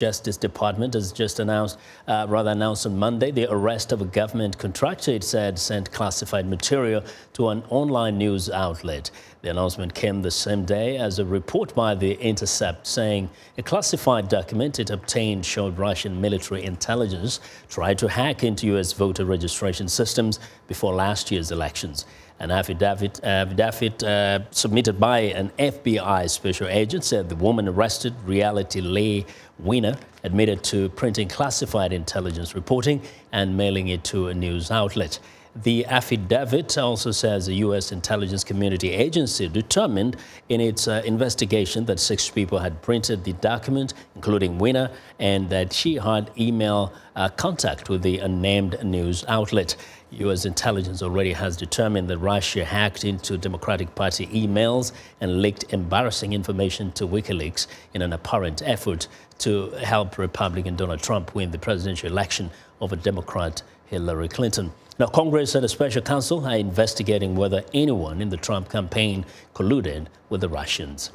Justice Department has just announced, uh, rather announced on Monday, the arrest of a government contractor it said sent classified material to an online news outlet. The announcement came the same day as a report by The Intercept saying a classified document it obtained showed Russian military intelligence tried to hack into U.S. voter registration systems before last year's elections. An affidavit, affidavit uh, submitted by an FBI special agent said the woman arrested, Reality Leigh Winner, admitted to printing classified intelligence reporting and mailing it to a news outlet. The affidavit also says a U.S. intelligence community agency determined in its uh, investigation that six people had printed the document, including Winner, and that she had email uh, contact with the unnamed news outlet. U.S. intelligence already has determined that Russia hacked into Democratic Party emails and leaked embarrassing information to WikiLeaks in an apparent effort to help Republican Donald Trump win the presidential election over Democrat Hillary Clinton. Now, Congress and a special counsel are investigating whether anyone in the Trump campaign colluded with the Russians.